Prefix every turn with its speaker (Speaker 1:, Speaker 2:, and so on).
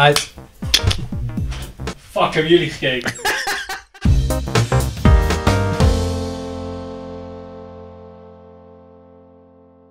Speaker 1: Uit.
Speaker 2: Fuck, hebben jullie gekeken?